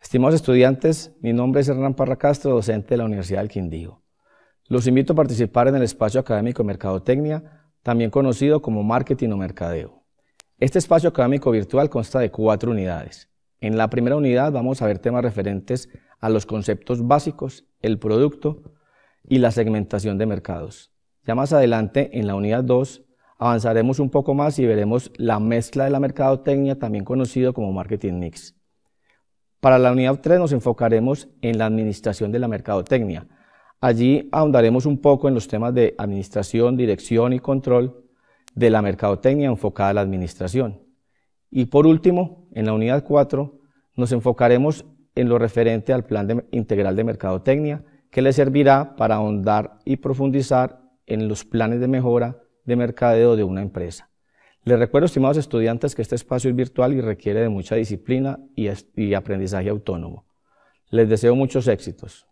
Estimados estudiantes, mi nombre es Hernán Parra Castro, docente de la Universidad del Quindío. Los invito a participar en el espacio académico Mercadotecnia, también conocido como Marketing o Mercadeo. Este espacio académico virtual consta de cuatro unidades. En la primera unidad vamos a ver temas referentes a los conceptos básicos, el producto y la segmentación de mercados. Ya más adelante, en la unidad 2, avanzaremos un poco más y veremos la mezcla de la mercadotecnia, también conocido como marketing mix. Para la unidad 3 nos enfocaremos en la administración de la mercadotecnia. Allí ahondaremos un poco en los temas de administración, dirección y control de la mercadotecnia enfocada a la administración. Y por último, en la unidad 4, nos enfocaremos en lo referente al plan integral de mercadotecnia, que le servirá para ahondar y profundizar en los planes de mejora de mercadeo de una empresa. Les recuerdo, estimados estudiantes, que este espacio es virtual y requiere de mucha disciplina y, aprendizaje autónomo. Les deseo muchos éxitos.